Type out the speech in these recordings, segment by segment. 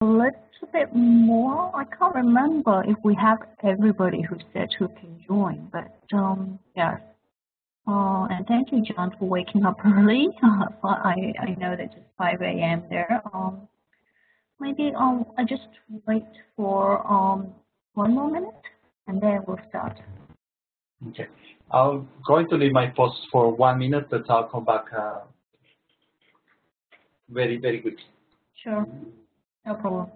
a little bit more. I can't remember if we have everybody who said who can join, but um, yes. Uh, and thank you, John, for waking up early. I, I know that it's 5 a.m. there. Um, maybe um, I just wait for um, one more minute and then we'll start. Okay. I'm going to leave my post for one minute, but I'll come back uh, very, very quickly. Sure. No problem.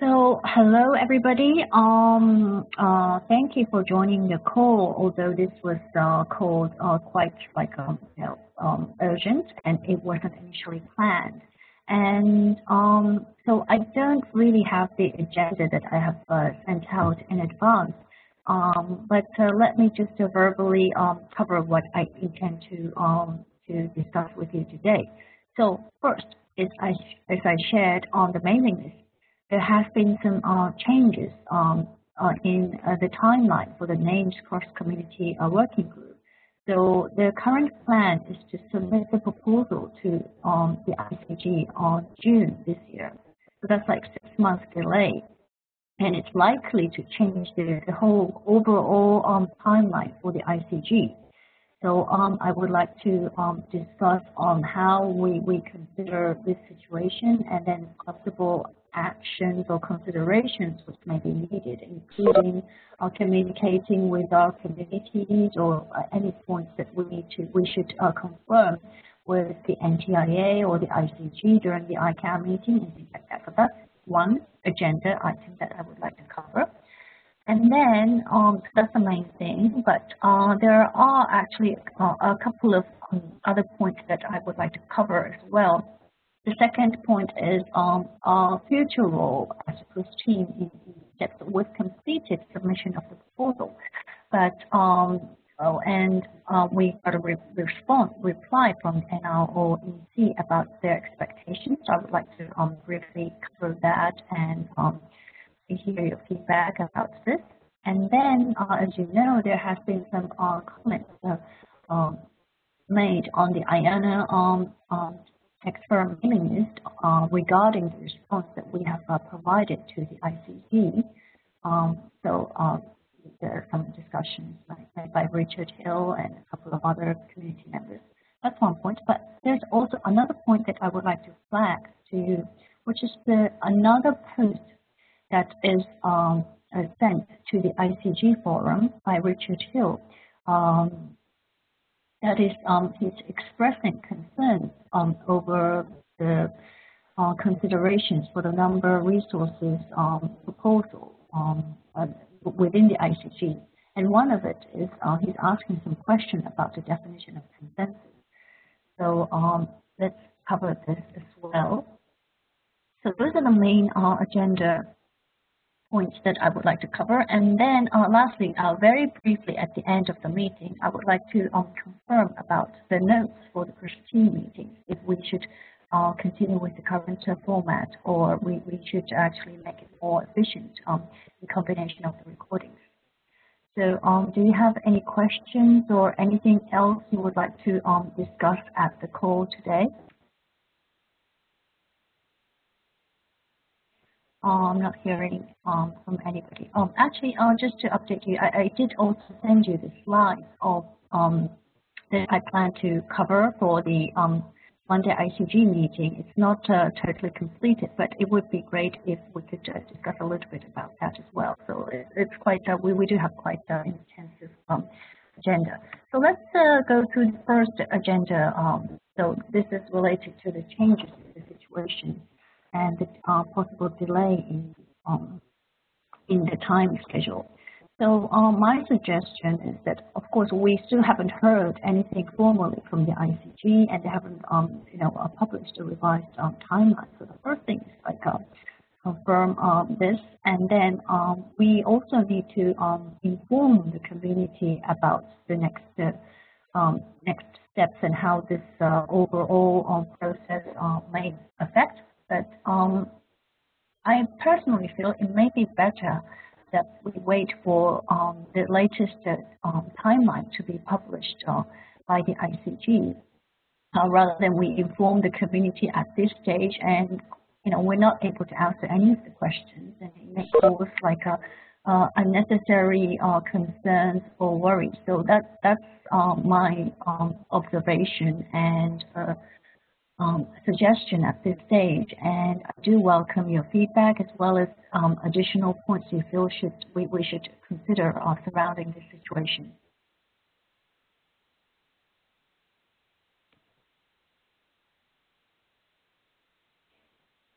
So hello everybody. Um, uh, thank you for joining the call. Although this was uh, called uh, quite like um, you know, um, urgent and it wasn't initially planned. And um, so I don't really have the agenda that I have uh, sent out in advance. Um, but uh, let me just uh, verbally um, cover what I intend to um, to discuss with you today. So first, as I as I shared on the mailing list there has been some uh, changes um, uh, in uh, the timeline for the names cross-community uh, working group. So the current plan is to submit the proposal to um, the ICG on June this year. So that's like six months delay. And it's likely to change the, the whole overall um, timeline for the ICG. So um, I would like to um, discuss on how we, we consider this situation and then possible actions or considerations which may be needed, including uh, communicating with our communities or uh, any points that we need to we should uh, confirm with the NTIA or the ICG during the ICANN meeting and things like that. So that's one agenda item that I would like to cover. And then um, that's the main thing, but uh, there are actually uh, a couple of um, other points that I would like to cover as well. The second point is um, our future role as a CRISP team in, we've completed submission of the proposal, but um, oh, and uh, we got a re response reply from NRO EC about their expectations. I would like to um, briefly cover that and um, hear your feedback about this. And then, uh, as you know, there has been some uh, comments uh, um, made on the IANA um, um, expert mailing list uh, regarding the response that we have uh, provided to the ICG. Um, so uh, there are some discussions by, by Richard Hill and a couple of other community members. That's one point, but there's also another point that I would like to flag to you, which is the another post that is um, sent to the ICG forum by Richard Hill. Um, that is, um, he's expressing concern um, over the uh, considerations for the number of resources um, proposal um, uh, within the ICG. And one of it is uh, he's asking some question about the definition of consensus. So um, let's cover this as well. So those are the main uh, agenda points that I would like to cover. And then uh, lastly, uh, very briefly at the end of the meeting, I would like to um, confirm about the notes for the first team meetings, if we should uh, continue with the current uh, format or we, we should actually make it more efficient um, in combination of the recordings. So um, do you have any questions or anything else you would like to um, discuss at the call today? Oh, I'm not hearing um, from anybody. Um, actually, uh, just to update you, I, I did also send you the slides of um, that I plan to cover for the um, Monday ICG meeting. It's not uh, totally completed, but it would be great if we could uh, discuss a little bit about that as well. So it, it's quite, uh, we, we do have quite uh, intensive um, agenda. So let's uh, go through the first agenda. Um, so this is related to the changes in the situation and the uh, possible delay in um, in the time schedule. So um, my suggestion is that, of course, we still haven't heard anything formally from the ICG, and they haven't, um, you know, uh, published a revised um, timeline. So the first thing is like uh, confirm um, this, and then um, we also need to inform the community about the next uh, next steps and how this uh, overall process uh, may affect. But I personally feel it may be better that we wait for um, the latest um, timeline to be published uh, by the ICG uh, rather than we inform the community at this stage and you know we're not able to answer any of the questions and it may cause like a uh, unnecessary uh, concerns or worries. So that that's uh, my um, observation and uh, um, suggestion at this stage, and I do welcome your feedback as well as um, additional points you feel should we, we should consider uh, surrounding this situation.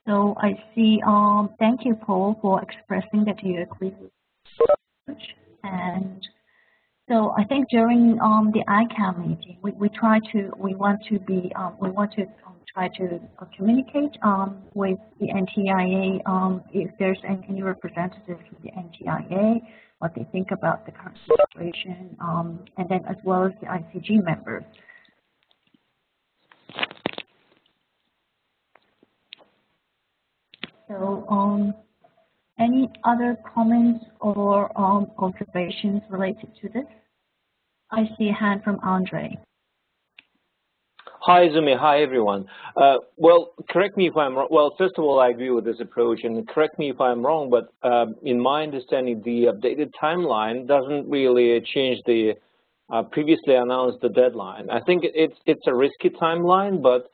So I see, um, thank you, Paul, for expressing that you agree with and so I think during um, the ICANN meeting, we, we try to, we want to be, um, we want to um, try to uh, communicate um, with the NTIA um, if there's any, representatives from the NTIA, what they think about the current situation, um, and then as well as the ICG members. So any other comments or um, observations related to this? I see a hand from Andre. Hi, Izumi. Hi, everyone. Uh, well, correct me if I'm wrong. Well, first of all, I agree with this approach, and correct me if I'm wrong, but um, in my understanding, the updated timeline doesn't really change the uh, previously announced the deadline. I think it's it's a risky timeline, but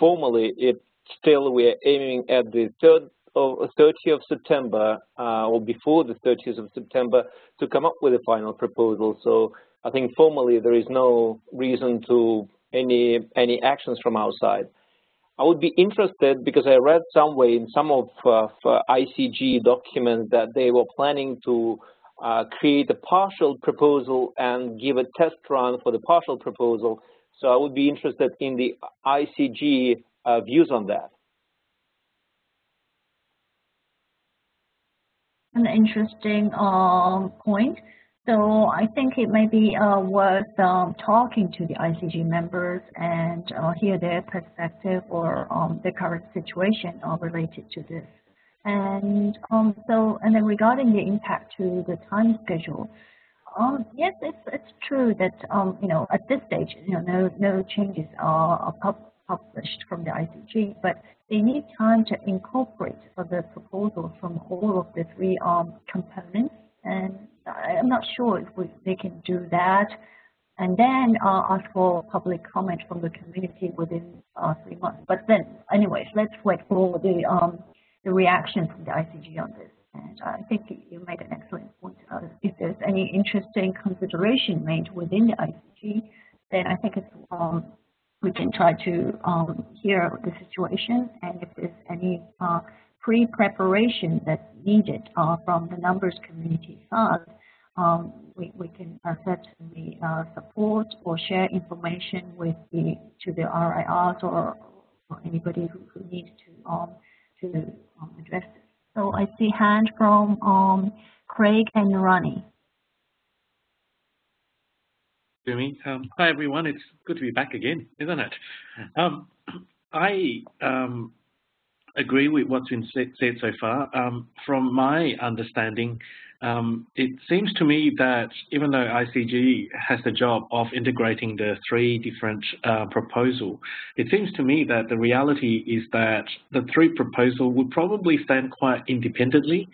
formally, it still we're aiming at the third of 30th of September uh, or before the 30th of September to come up with a final proposal. So I think formally there is no reason to any any actions from our side. I would be interested because I read somewhere in some of uh, ICG documents that they were planning to uh, create a partial proposal and give a test run for the partial proposal. So I would be interested in the ICG uh, views on that. an interesting um, point. So I think it may be uh, worth um, talking to the ICG members and uh, hear their perspective or um, the current situation uh, related to this. And um, so, and then regarding the impact to the time schedule, um, yes, it's it's true that um, you know at this stage, you know, no no changes are, are published from the ICG, but they need time to incorporate the proposals from all of the three um, components. And I'm not sure if we, they can do that. And then uh, ask for public comment from the community within uh, three months. But then, anyways, let's wait for the um, the reaction from the ICG on this. And I think you made an excellent point. Uh, if there's any interesting consideration made within the ICG, then I think it's um, we can try to um, hear the situation and if there's any uh, pre-preparation that's needed uh, from the numbers community side, um, we, we can uh, certainly uh, support or share information with the to the RIRs or, or anybody who, who needs to um, to um, address this. So I see hand from um, Craig and Ronnie. Jimmy. Um, hi, everyone. It's good to be back again, isn't it? Um, I um, agree with what's been said, said so far. Um, from my understanding, um, it seems to me that even though ICG has the job of integrating the three different uh, proposals, it seems to me that the reality is that the three proposals would probably stand quite independently.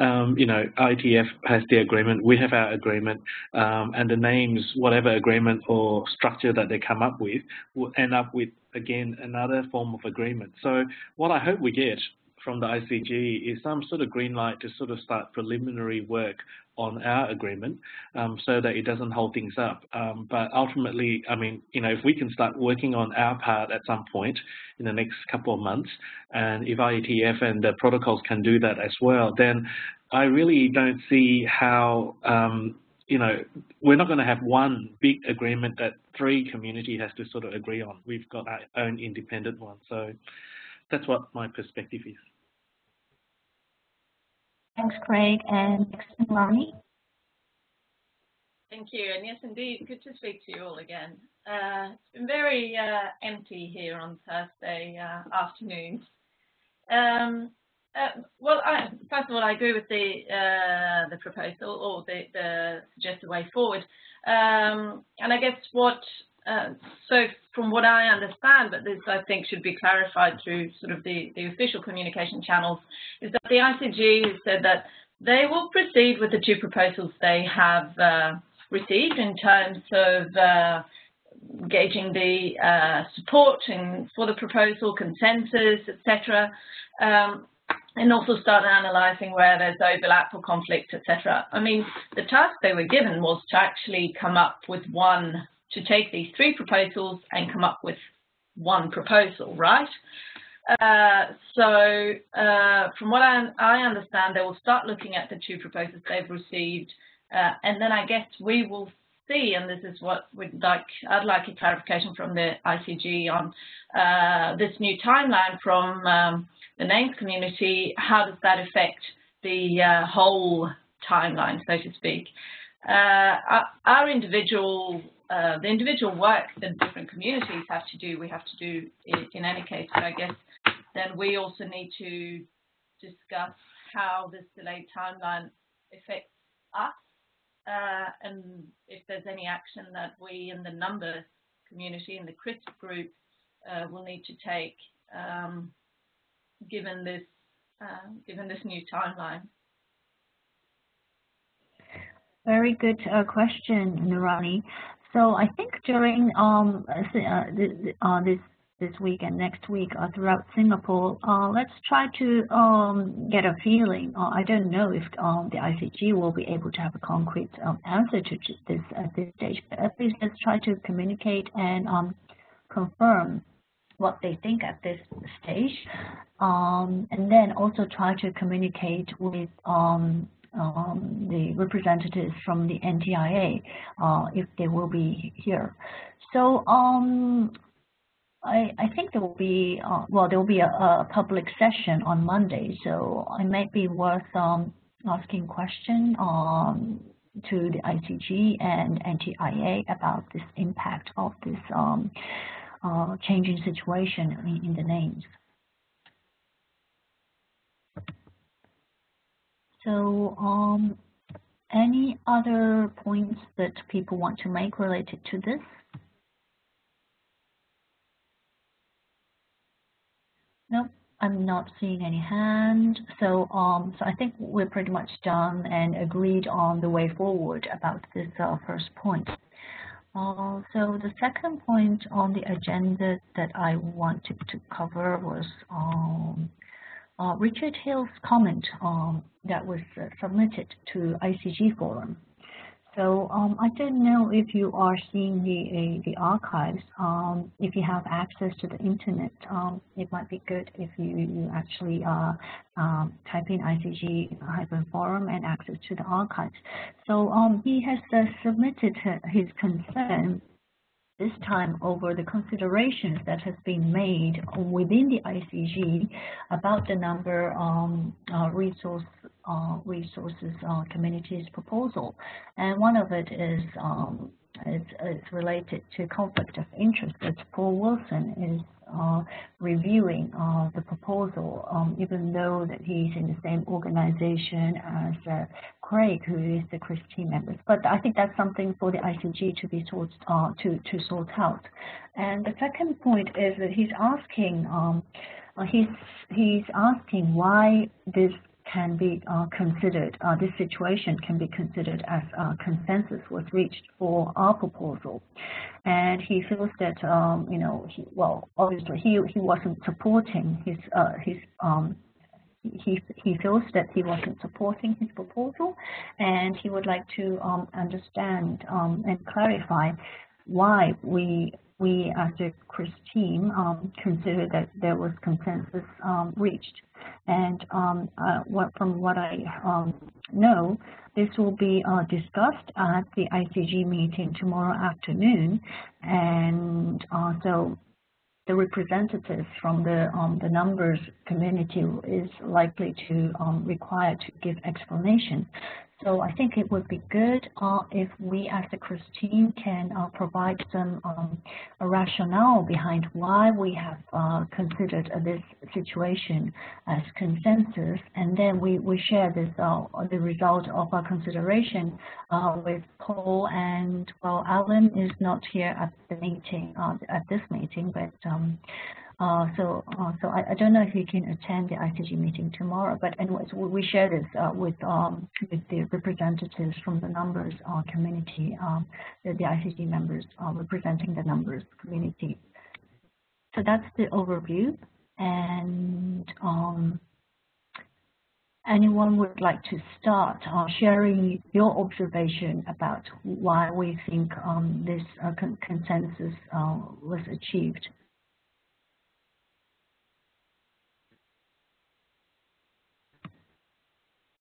Um, you know, IETF has the agreement, we have our agreement, um, and the names, whatever agreement or structure that they come up with, will end up with, again, another form of agreement. So what I hope we get from the ICG is some sort of green light to sort of start preliminary work on our agreement um, so that it doesn't hold things up. Um, but ultimately, I mean, you know, if we can start working on our part at some point in the next couple of months, and if IETF and the protocols can do that as well, then I really don't see how, um, you know, we're not going to have one big agreement that three community has to sort of agree on. We've got our own independent one. So that's what my perspective is. Thanks, Craig. And Ronnie. Thank you. And yes, indeed, good to speak to you all again. Uh, it's been very uh, empty here on Thursday uh, afternoons. Um, uh, well, I, first of all, I agree with the uh, the proposal or the, the, suggested way forward. Um, and I guess what uh, so from what I understand, but this I think should be clarified through sort of the, the official communication channels, is that the ICG has said that they will proceed with the two proposals they have uh, received in terms of uh, gauging the uh, support for the proposal, consensus, etc. Um, and also start analysing where there's overlap or conflict, etc. I mean, the task they were given was to actually come up with one to take these three proposals and come up with one proposal, right? Uh, so uh, from what I, I, understand, they will start looking at the two proposals they've received, uh, and then I guess we will see, and this is what we'd like, I'd like a clarification from the ICG on uh, this new timeline from um, the names community, how does that affect the uh, whole timeline, so to speak? Uh, our, our individual uh, the individual work that different communities have to do, we have to do in, in any case. But I guess then we also need to discuss how this delayed timeline affects us uh, and if there's any action that we in the numbers community in the CRISP group uh, will need to take um, given this uh, given this new timeline. Very good uh, question, Nurani. So I think during um, uh, uh, this this week and next week uh, throughout Singapore, uh, let's try to um, get a feeling. Uh, I don't know if um, the ICG will be able to have a concrete um, answer to this at this stage, but at least let's try to communicate and um, confirm what they think at this stage, um, and then also try to communicate with um, the representatives from the NTIA uh, if they will be here. So um, I, I, think there will be, uh, well, there will be a, a, public session on Monday, so it might be worth um, asking question um, to the ICG and NTIA about this impact of this um, uh, changing situation in, in the names. So um, any other points that people want to make related to this? Nope, I'm not seeing any hand. So, um, so I think we're pretty much done and agreed on the way forward about this uh, first point. Uh, so the second point on the agenda that I wanted to cover was um, uh, Richard Hill's comment um, that was uh, submitted to ICG forum. So um, I don't know if you are seeing the the archives. Um, if you have access to the internet, um, it might be good if you, you actually uh, um, type in ICG forum and access to the archives. So um, he has uh, submitted his concern this time over the considerations that has been made within the ICG about the number um, uh, resource uh, resources uh, communities proposal, and one of it is um, it's, it's related to conflict of interest. It's Paul Wilson is uh, reviewing uh, the proposal, um, even though that he's in the same organization as uh, Craig, who is the CRISP team members. But I think that's something for the ICG to be sort uh, to to sort out. And the second point is that he's asking um, uh, he's he's asking why this can be uh, considered, uh, this situation can be considered as uh, consensus was reached for our proposal. And he feels that, um, you know, he, well, obviously he, he wasn't supporting his, uh, his um, he, he feels that he wasn't supporting his proposal and he would like to um, understand um, and clarify why we we as a CRISP team um, consider that there was consensus um, reached. And um, uh, what, from what I um, know, this will be uh, discussed at the ICG meeting tomorrow afternoon. And uh, so the representatives from the um, the numbers community is likely to um, require to give explanation. So I think it would be good uh, if we as a CRISP team can uh, provide some um, rationale behind why we have uh, considered this situation as consensus, and then we, we share this uh, the result of our consideration uh, with Paul and well, Alan is not here at the meeting uh, at this meeting, but um, uh, so, uh, so I, I, don't know if you can attend the ICG meeting tomorrow, but anyways, we, we share this uh, with um, with the representatives from the numbers uh, community, um, the, the, ICG members uh, representing the numbers community. So that's the overview, and um, anyone would like to start uh, sharing your observation about why we think um, this con consensus was achieved.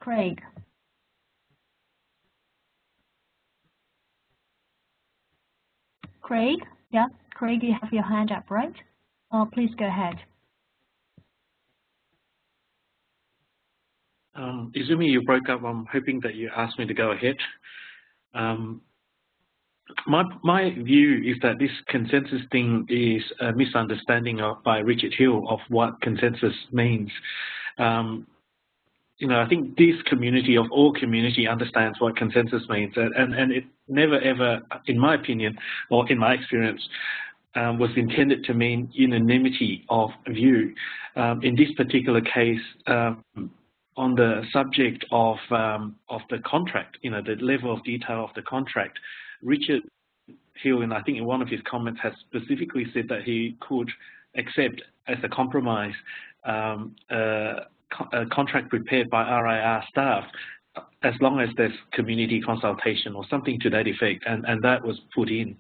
Craig. Craig, yeah, Craig, you have your hand up, right? Uh, please go ahead. Um, Izumi, you broke up. I'm hoping that you asked me to go ahead. Um, my my view is that this consensus thing is a misunderstanding of, by Richard Hill of what consensus means. Um, you know, I think this community of all community understands what consensus means, and and it never ever, in my opinion, or in my experience, um, was intended to mean unanimity of view. Um, in this particular case, um, on the subject of um, of the contract, you know, the level of detail of the contract, Richard Hill, and I think in one of his comments, has specifically said that he could accept as a compromise um, uh, a contract prepared by RIR staff as long as there's community consultation or something to that effect, and, and that was put in.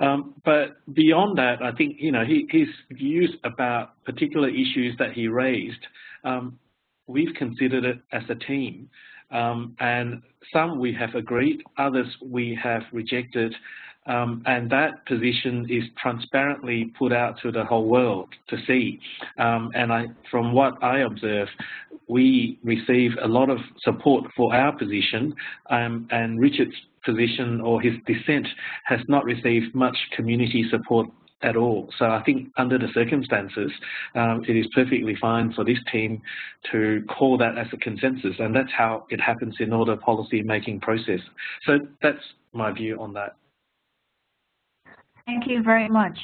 Um, but beyond that, I think you know he, his views about particular issues that he raised, um, we've considered it as a team, um, and some we have agreed, others we have rejected, um, and that position is transparently put out to the whole world to see. Um, and I, from what I observe, we receive a lot of support for our position, um, and Richard's position or his dissent has not received much community support at all. So I think under the circumstances, um, it is perfectly fine for this team to call that as a consensus, and that's how it happens in all the policy making process. So that's my view on that. Thank you very much.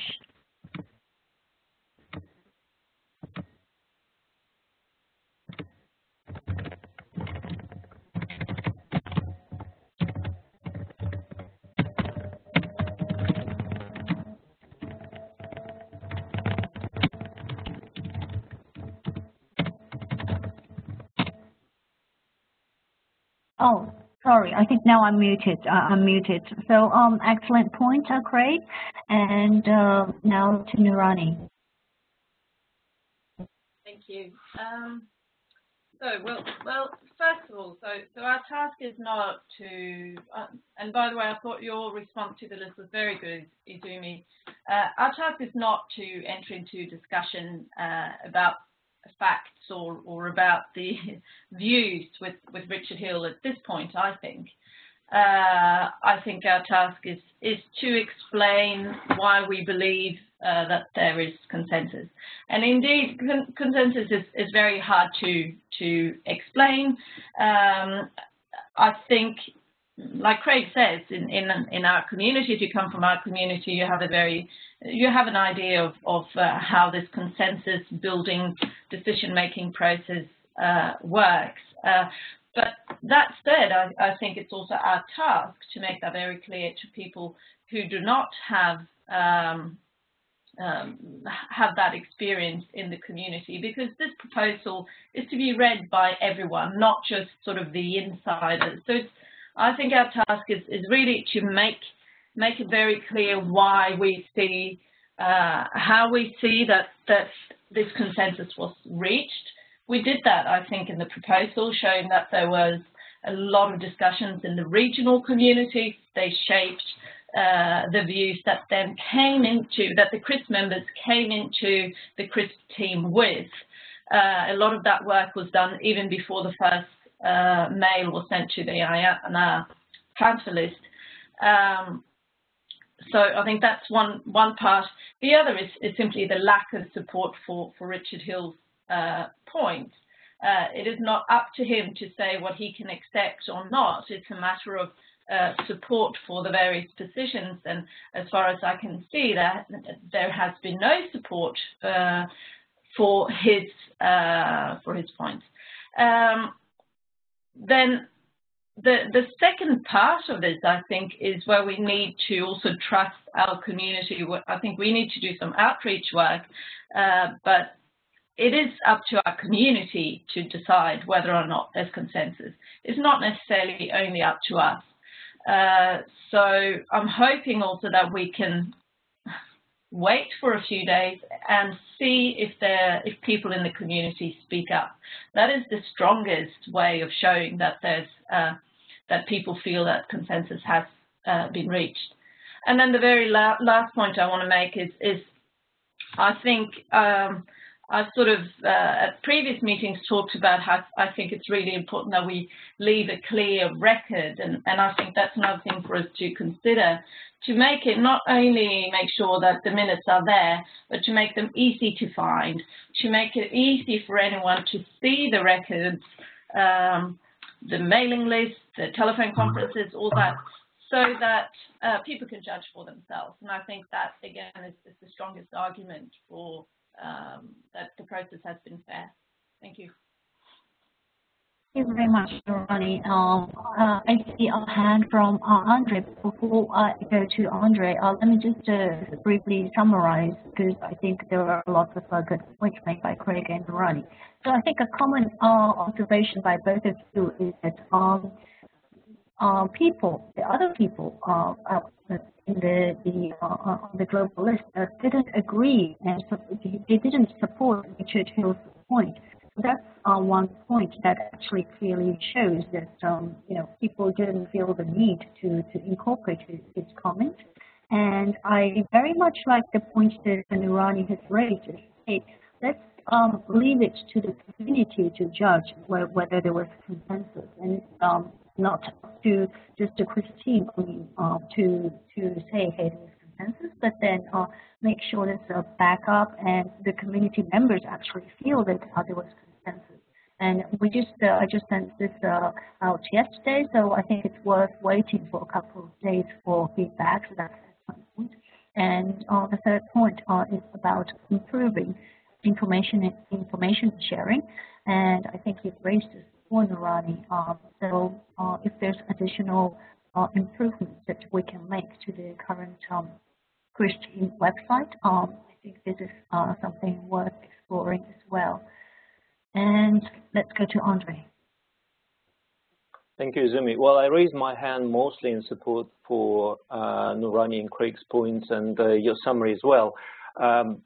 Oh, Sorry, I think now I'm muted. Uh, I'm muted. So, um, excellent point, uh, Craig. And uh, now to Nurani. Thank you. Um, so, well, well, first of all, so so our task is not to. Uh, and by the way, I thought your response to the list was very good, Izumi. Uh, our task is not to enter into discussion uh, about facts or, or about the views with, with Richard Hill at this point, I think. Uh, I think our task is, is to explain why we believe uh, that there is consensus. And indeed, con consensus is, is very hard to, to explain. Um, I think like Craig says, in, in, in our community, if you come from our community, you have a very, you have an idea of, of uh, how this consensus building decision-making process uh, works. But that said, I, I, think it's also our task to make that very clear to people who do not have um, um, have that experience in the community because this proposal is to be read by everyone, not just sort of the insiders. So I think our task is, is really to make make it very clear why we see uh, how we see that that this consensus was reached. We did that, I think, in the proposal, showing that there was a lot of discussions in the regional community. They shaped uh, the views that then came into, that the CRISP members came into the CRISP team with. Uh, a lot of that work was done even before the first uh, mail was sent to the IANA transfer list. Um, so I think that's one one part. The other is, is simply the lack of support for, for Richard Hill's uh, point. Uh, it is not up to him to say what he can accept or not. It's a matter of uh, support for the various positions. And as far as I can see, that there has been no support uh, for his uh, for his points. Um, then the the second part of this, I think, is where we need to also trust our community. I think we need to do some outreach work, uh, but it is up to our community to decide whether or not there's consensus. It's not necessarily only up to us. Uh, so I'm hoping also that we can wait for a few days and see if there if people in the community speak up. That is the strongest way of showing that there's uh, that people feel that consensus has uh, been reached. And then the very la last point I want to make is is I think um, I've sort of uh, at previous meetings talked about how I think it's really important that we leave a clear record, and, and I think that's another thing for us to consider to make it not only make sure that the minutes are there, but to make them easy to find, to make it easy for anyone to see the records, um, the mailing list, the telephone conferences, all that, so that uh, people can judge for themselves. And I think that, again, is, is the strongest argument for um, that the process has been fair. Thank you. Thank you very much, Ronnie. Um, uh, I see a hand from uh, Andre. Before I go to Andre, uh, let me just uh, briefly summarize because I think there are lots of uh, good points made by Craig and Ronnie. So I think a common uh, observation by both of you is that um, people, the other people in the the uh, the global list uh, didn't agree and they didn't support Richard Hill's point. That's uh, one point that actually clearly shows that um, you know people didn't feel the need to to incorporate his, his comment. And I very much like the point that Nurani has raised. Hey, let's um, leave it to the community to judge whether there was consensus. And um, not to just a CRISP team uh, to to say hey consensus, but then uh, make sure there's a backup and the community members actually feel that uh, there was consensus. And we just uh, I just sent this uh, out yesterday, so I think it's worth waiting for a couple of days for feedback. So that's one point. And uh, the third point is about improving information information sharing. And I think you've raised this for Nurani. Um, so uh, if there's additional uh, improvements that we can make to the current um, CRISP team website, um, I think this is uh, something worth exploring as well. And let's go to Andre. Thank you, Izumi. Well, I raised my hand mostly in support for uh, Nurani and Craig's points and uh, your summary as well. Um,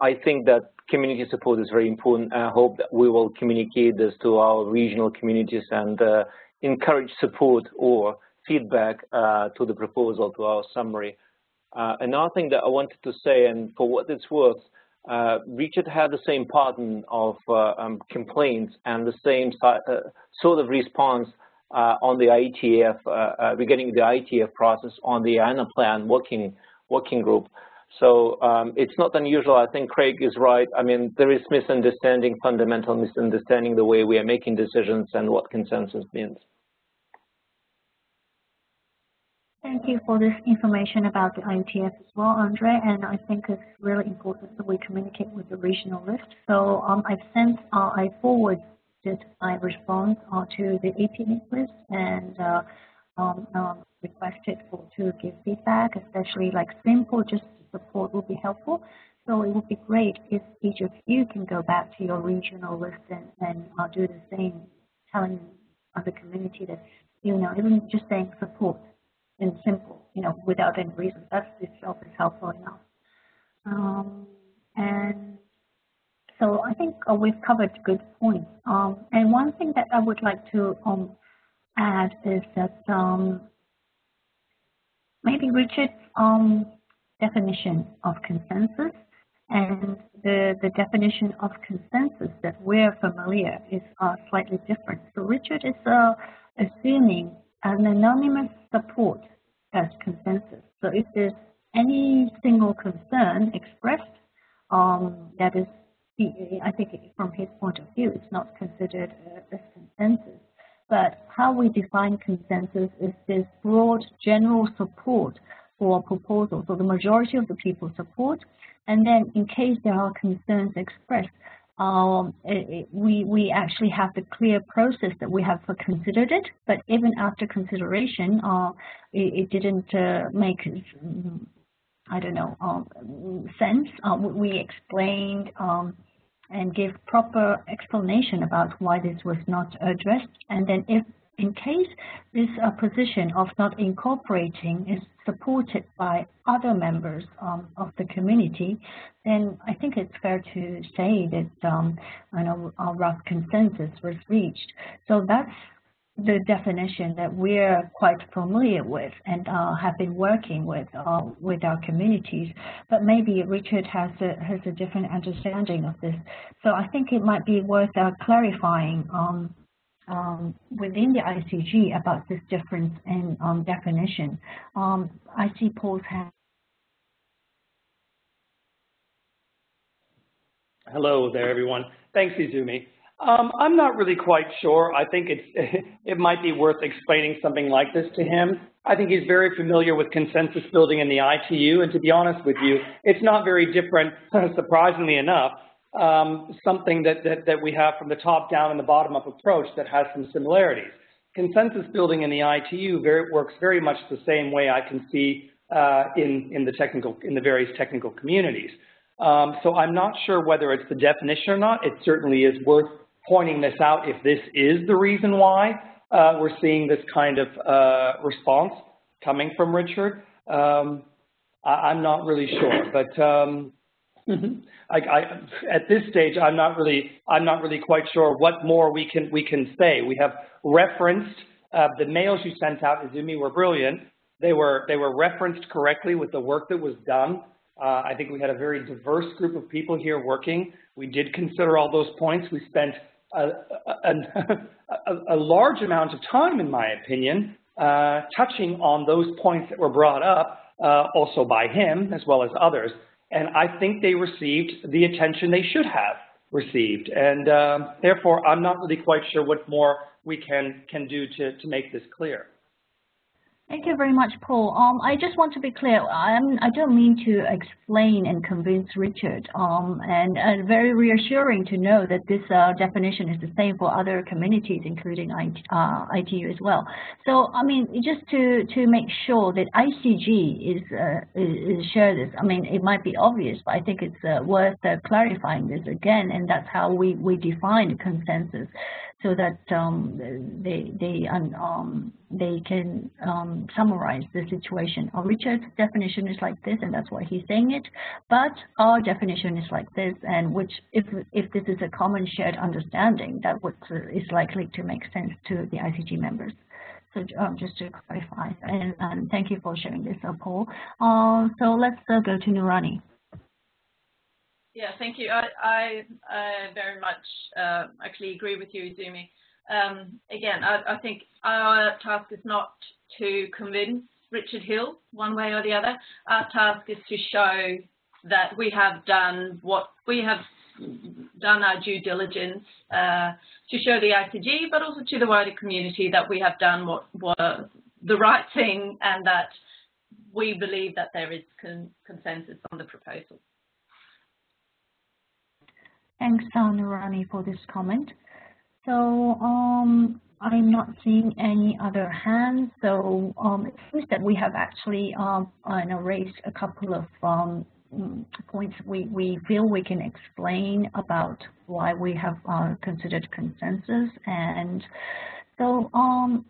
I think that community support is very important. I hope that we will communicate this to our regional communities and uh, encourage support or feedback uh, to the proposal, to our summary. Uh, another thing that I wanted to say, and for what it's worth, uh, Richard had the same pattern of uh, um, complaints and the same uh, sort of response on the IETF, regarding the IETF process on the IANA plan working, working group. So um, it's not unusual. I think Craig is right. I mean, there is misunderstanding, fundamental misunderstanding the way we are making decisions and what consensus means. Thank you for this information about the IETF as well, Andre. And I think it's really important that we communicate with the regional list. So um, I've sent, uh, I forwarded my response uh, to the AP list and uh, um, um, requested for to give feedback, especially like simple, just support will be helpful. So it would be great if each of you can go back to your regional list and, and uh, do the same, telling other community that, you know, even just saying support in simple, you know, without any reason, that itself is helpful enough. Um, and so I think uh, we've covered good points. Um, and one thing that I would like to um, add is that um, maybe Richard, um, definition of consensus and the, the definition of consensus that we're familiar is uh, slightly different. So Richard is uh, assuming an anonymous support as consensus. So if there's any single concern expressed, um, that is, I think from his point of view, it's not considered uh, as consensus. But how we define consensus is this broad general support for proposal. So the majority of the people support, and then in case there are concerns expressed, um, it, it, we, we actually have the clear process that we have considered it, but even after consideration, uh, it, it, didn't uh, make, I don't know, um, sense. Uh, we explained um, and gave proper explanation about why this was not addressed, and then if in case this uh, position of not incorporating is supported by other members um, of the community, then I think it's fair to say that um, know, a rough consensus was reached. So that's the definition that we're quite familiar with and uh, have been working with uh, with our communities. But maybe Richard has a, has a different understanding of this. So I think it might be worth uh, clarifying um, um, within the ICG about this difference in um, definition. Um, I see Paul's hand. Hello there, everyone. Thanks, Izumi. Um, I'm not really quite sure. I think it's it might be worth explaining something like this to him. I think he's very familiar with consensus building in the ITU, and to be honest with you, it's not very different, surprisingly enough, um, something that, that, that we have from the top down and the bottom up approach that has some similarities. Consensus building in the ITU very, works very much the same way I can see uh, in, in, the technical, in the various technical communities. Um, so I'm not sure whether it's the definition or not. It certainly is worth pointing this out if this is the reason why uh, we're seeing this kind of uh, response coming from Richard. Um, I, am not really sure, but um, Mm-hmm. I, I, at this stage, I'm not really, I'm not really quite sure what more we can, we can say. We have referenced uh, the mails you sent out, Izumi, were brilliant. They were, they were referenced correctly with the work that was done. Uh, I think we had a very diverse group of people here working. We did consider all those points. We spent a, a, a, a large amount of time, in my opinion, uh, touching on those points that were brought up, uh, also by him as well as others and I think they received the attention they should have received. And uh, therefore, I'm not really quite sure what more we can, can do to, to make this clear. Thank you very much, Paul. Um, I just want to be clear. I'm, I don't mean to explain and convince Richard. Um, and, and very reassuring to know that this uh, definition is the same for other communities, including IT, uh, ITU as well. So, I mean, just to to make sure that ICG is uh, is, share this. I mean, it might be obvious, but I think it's uh, worth uh, clarifying this again. And that's how we we define consensus so that um, they they um, they can um, summarize the situation. Or Richard's definition is like this, and that's why he's saying it. But our definition is like this, and which if if this is a common shared understanding, that would uh, is likely to make sense to the ICG members. So um, just to clarify, and, and, thank you for sharing this, uh, Paul. Uh, so let's uh, go to Nurani. Yeah, thank you. I, I uh, very much uh, actually agree with you, Izumi. Um, again, I, I, think our task is not to convince Richard Hill one way or the other. Our task is to show that we have done what we have done our due diligence uh, to show the ICG, but also to the wider community that we have done what, what the right thing and that we believe that there is con consensus on the proposal. Thanks, Nurani, for this comment. So um, I'm not seeing any other hands, so um, it seems that we have actually um, uh, raised a couple of um, points we, we feel we can explain about why we have uh, considered consensus. And so um,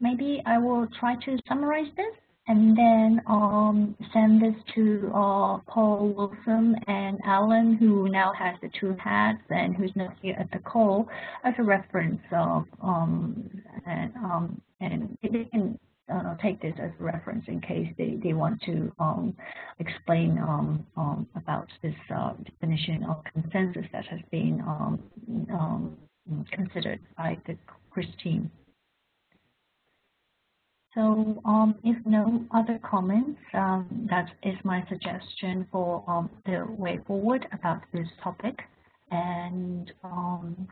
maybe I will try to summarize this and then um, send this to uh, Paul Wilson and Alan, who now has the two hats and who's not here at the call, as a reference of, um, and, um, and they can uh, take this as a reference in case they, they want to um, explain um, um, about this uh, definition of consensus that has been considered by the CRISP team. So um, if no other comments, um, that is my suggestion for um, the way forward about this topic. And um,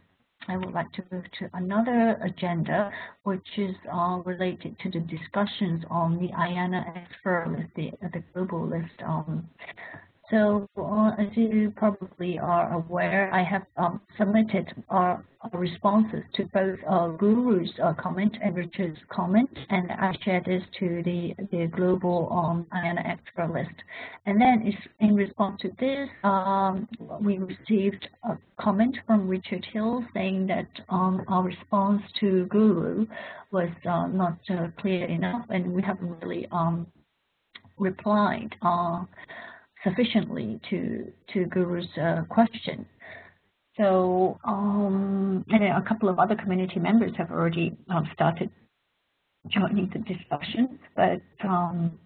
I would like to move to another agenda, which is uh, related to the discussions on the IANA expert list, the, the global list. So uh, as you probably are aware, I have um, submitted our, our, responses to both uh, Guru's uh, comment and Richard's comment, and I shared this to the, the global um, IANA list. And then in response to this, um, we received a comment from Richard Hill saying that um, our response to Guru was uh, not uh, clear enough, and we haven't really um, replied. Sufficiently to to Guru's uh, question. So, um, and a couple of other community members have already um, started joining the discussion. But um,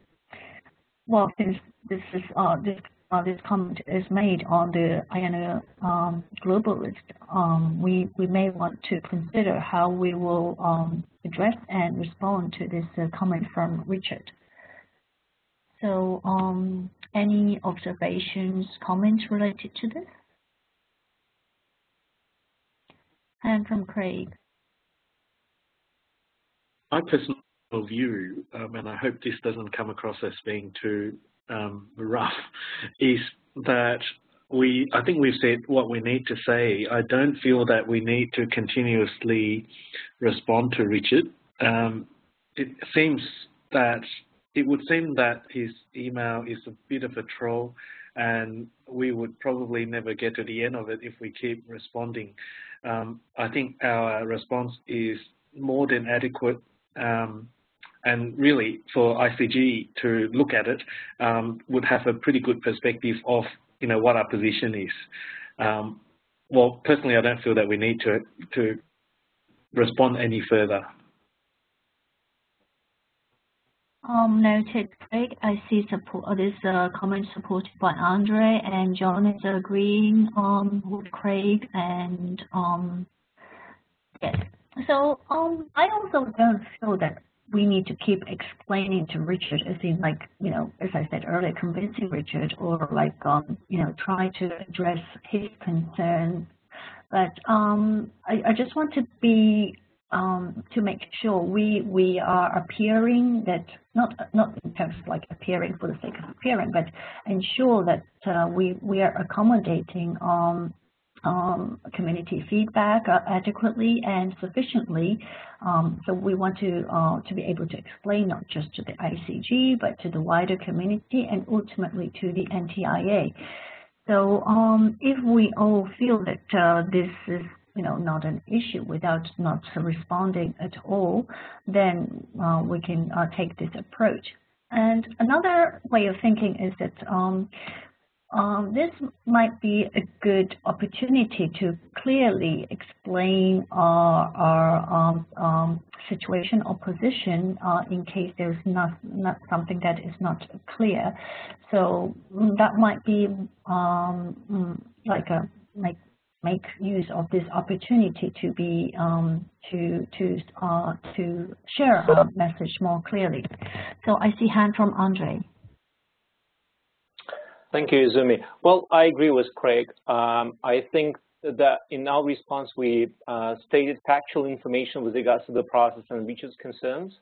well, since this is uh, this uh, this comment is made on the IANA um, global list, um, we we may want to consider how we will um, address and respond to this uh, comment from Richard. So um, any observations, comments related to this? And from Craig. My personal view, um, and I hope this doesn't come across as being too um, rough, is that we, I think we've said what we need to say. I don't feel that we need to continuously respond to Richard. Um, it seems that it would seem that his email is a bit of a troll and we would probably never get to the end of it if we keep responding. Um, I think our response is more than adequate um, and really for ICG to look at it um, would have a pretty good perspective of you know what our position is. Um, well, personally, I don't feel that we need to to respond any further. Um, noted, Craig. I see support. Uh, this uh, comment supported by Andre and John is agreeing um, with Craig and um, yes. So um, I also don't feel that we need to keep explaining to Richard, as in like you know, as I said earlier, convincing Richard or like um, you know, try to address his concerns. But um, I, I just want to be um, to make sure we we are appearing that not not in terms of like appearing for the sake of appearing, but ensure that uh, we we are accommodating um, um, community feedback uh, adequately and sufficiently. Um, so we want to uh, to be able to explain not just to the ICG but to the wider community and ultimately to the NTIA. So um, if we all feel that uh, this is you know, not an issue without not responding at all, then uh, we can uh, take this approach. And another way of thinking is that um, um, this might be a good opportunity to clearly explain our, our um, um situation or position uh, in case there's not, not something that is not clear. So mm, that might be um, mm, like a like make use of this opportunity to be um, to to uh, to share our message more clearly. So I see hand from Andre. Thank you, Izumi. Well, I agree with Craig. Um, I think that in our response, we uh, stated factual information with regards to the process and Richard's concerns.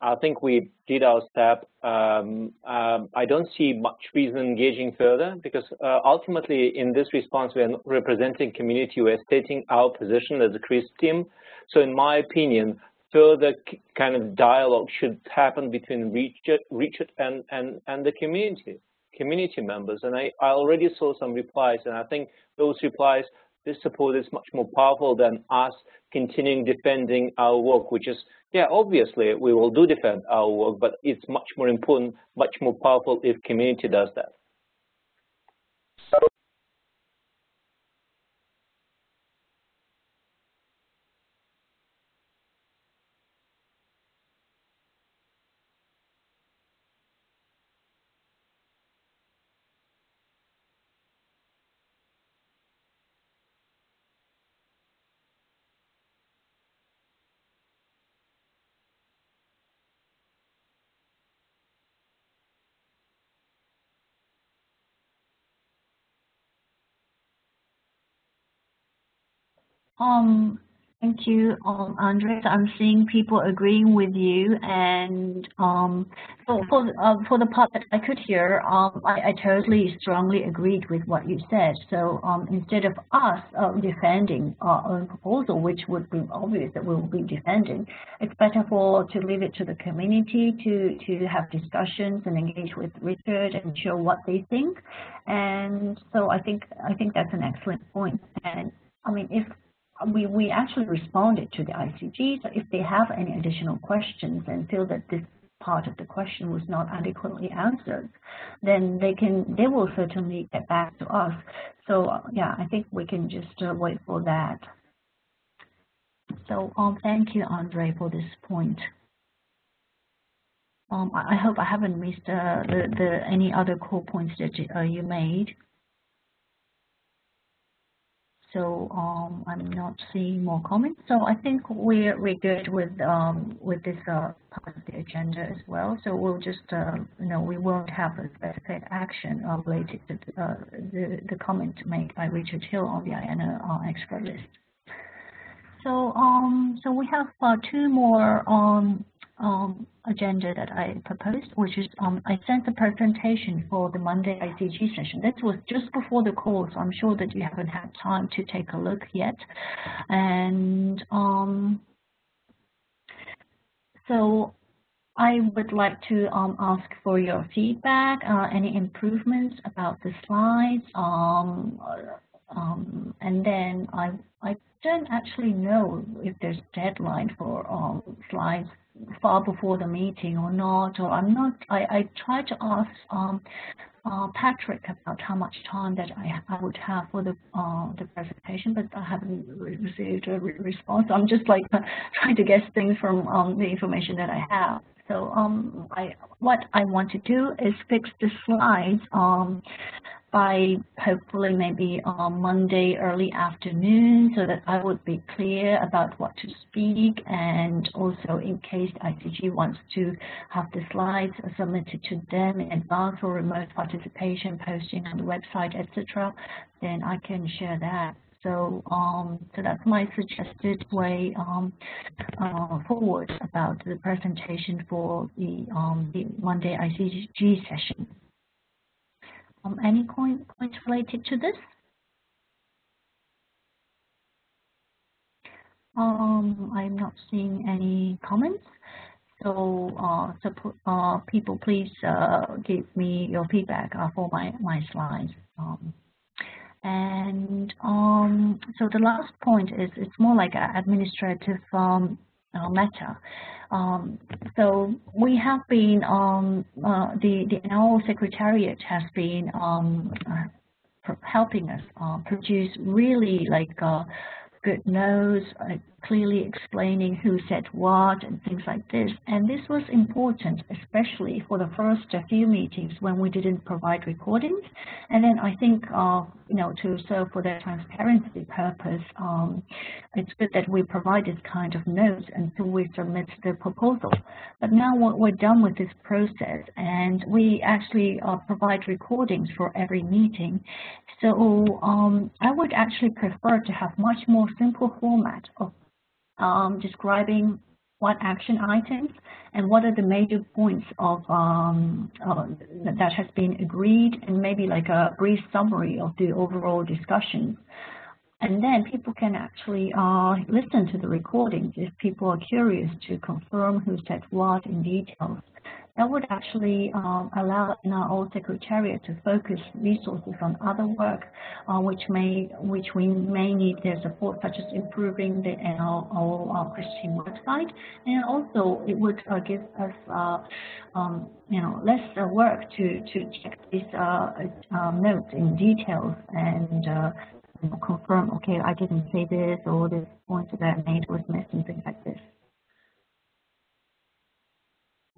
I think we did our step. Um, um, I don't see much reason engaging further because uh, ultimately in this response we are representing community, we are stating our position as a CRISP team. So in my opinion, further kind of dialogue should happen between Richard, Richard and, and, and the community, community members. And I, I already saw some replies, and I think those replies, this support is much more powerful than us continuing defending our work, which is, yeah, obviously we will do defend our work, but it's much more important, much more powerful if community does that. Um, thank you, um, Andres. I'm seeing people agreeing with you, and um, for uh, for the part that I could hear, um, I, I totally strongly agreed with what you said. So um, instead of us uh, defending our own proposal, which would be obvious that we will be defending, it's better for to leave it to the community to to have discussions and engage with research and show what they think. And so I think I think that's an excellent point. And I mean, if we, we actually responded to the ICG. So if they have any additional questions and feel that this part of the question was not adequately answered, then they can they will certainly get back to us. So uh, yeah, I think we can just uh, wait for that. So um, thank you, Andre, for this point. Um, I, hope I haven't missed uh, the, the any other core points that you, uh, you made. So um, I'm not seeing more comments. So I think we're we're good with um, with this uh, part of the agenda as well. So we'll just uh, you know we won't have a specific action uh, related to uh, the the comment made by Richard Hill on the IANA expert list. So um so we have uh, two more um um, agenda that I proposed, which is um, I sent the presentation for the Monday ICG session. That was just before the call, so I'm sure that you haven't had time to take a look yet. And um, so I would like to um, ask for your feedback, uh, any improvements about the slides, um, um, and then I I don't actually know if there's deadline for um, slides far before the meeting or not, or I'm not, I, I tried to ask um, uh, Patrick about how much time that I, I would have for the uh, the presentation, but I haven't received a re response. I'm just like trying to guess things from um, the information that I have. So um, I, what I want to do is fix the slides um, by hopefully maybe on Monday early afternoon so that I would be clear about what to speak and also in case ICG wants to have the slides submitted to them in advance for remote participation, posting on the website, etc., then I can share that. So, um, so that's my suggested way um, uh, forward about the presentation for the, um, the Monday ICG session. Um, any point, points related to this? Um, I'm not seeing any comments. So, uh, so uh, people, please uh, give me your feedback uh, for my, my slides. And um, so the last point is it's more like an administrative um, uh, matter. Um, so we have been, um, uh, the, the Secretariat has been um, uh, helping us uh, produce really like uh, good notes, clearly explaining who said what and things like this. And this was important, especially for the first few meetings when we didn't provide recordings. And then I think, uh, you know, to serve for the transparency purpose, um, it's good that we provide this kind of notes until we submit the proposal. But now what we're done with this process and we actually uh, provide recordings for every meeting. So um, I would actually prefer to have much more simple format of um, describing what action items and what are the major points of um, uh, that has been agreed and maybe like a brief summary of the overall discussion. and then people can actually uh, listen to the recordings if people are curious to confirm who said what in details. That would actually um, allow NRO Secretariat to focus resources on other work uh, which may which we may need their support, such as improving the NRO uh, CRISP team website, and also it would uh, give us uh, um, you know less uh, work to to check these uh, notes in details and confirm, okay, I didn't say this or this point that I made was missing things like this.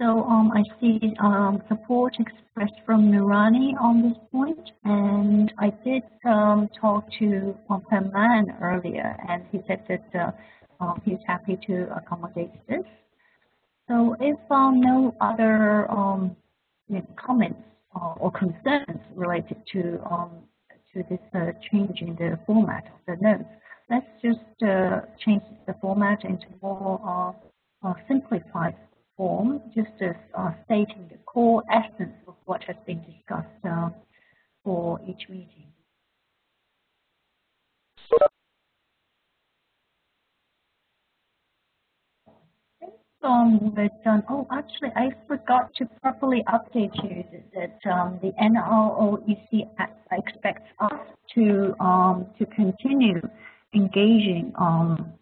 So um, I see um, support expressed from Nurani on this point, and I did um, talk to um, man earlier, and he said that uh, um, he's happy to accommodate this. So if um, no other um, comments uh, or concerns related to to this uh, change in the format of the notes, let's just uh, change the format into more uh, simplified form, just as uh, stating the core essence of what has been discussed uh, for each meeting. Um, but um, oh, actually, I forgot to properly update you that, that um, the NRO EC expects us to um, to continue engaging um,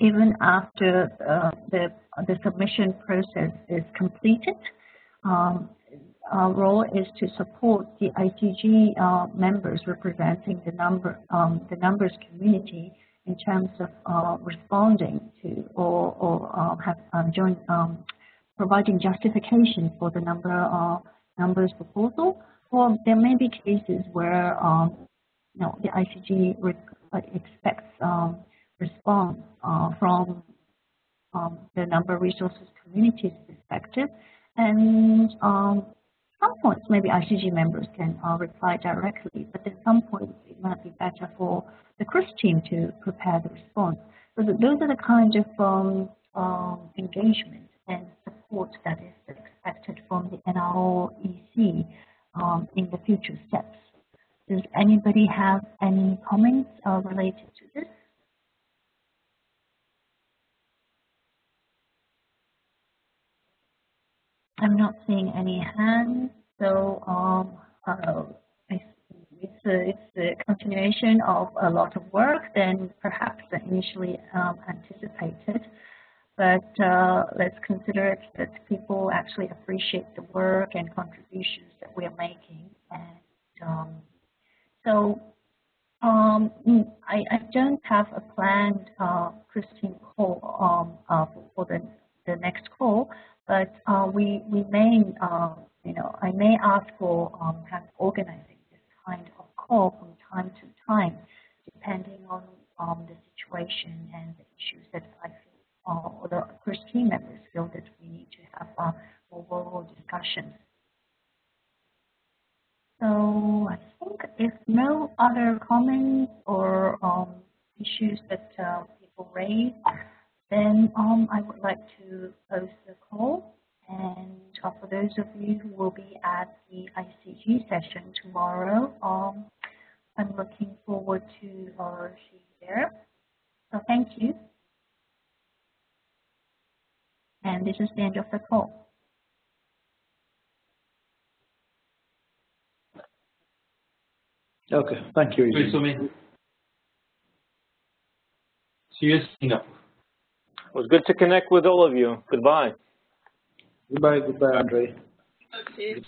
even after uh, the, the submission process is completed. Um, our role is to support the ICG uh, members representing the number um, the numbers community in terms of uh, responding to or, or uh, have um, joined, um, providing justification for the number uh, numbers proposal. Or there may be cases where um, you know, the ICG expects um, response uh, from um, the number resources communities perspective. And um, some points, maybe ICG members can uh, reply directly, but at some points it might be better for the CRISP team to prepare the response. So those are the kind of um, um, engagement and support that is expected from the NRO EC um, in the future steps. Does anybody have any comments uh, related to this? I'm not seeing any hands, so um, uh, it's, a, it's a continuation of a lot of work than perhaps initially um, anticipated. But uh, let's consider it that people actually appreciate the work and contributions that we are making. And um, so um, I, I, don't have a planned uh, CRISP team call um, uh, for, for the, the next but uh, we we may uh, you know I may ask for um, kind of organizing this kind of call from time to time, depending on um, the situation and the issues that I feel uh, or the CRISP team members feel that we need to have uh, overall discussions. So I think if no other comments or um, issues that uh, people raise, then um, I would like to post the call. And uh, for those of you who will be at the ICG session tomorrow, um, I'm looking forward to uh, see you there. So thank you. And this is the end of the call. Okay, thank you. See you in Singapore. It was good to connect with all of you. Goodbye. Goodbye, goodbye, Andre. Okay.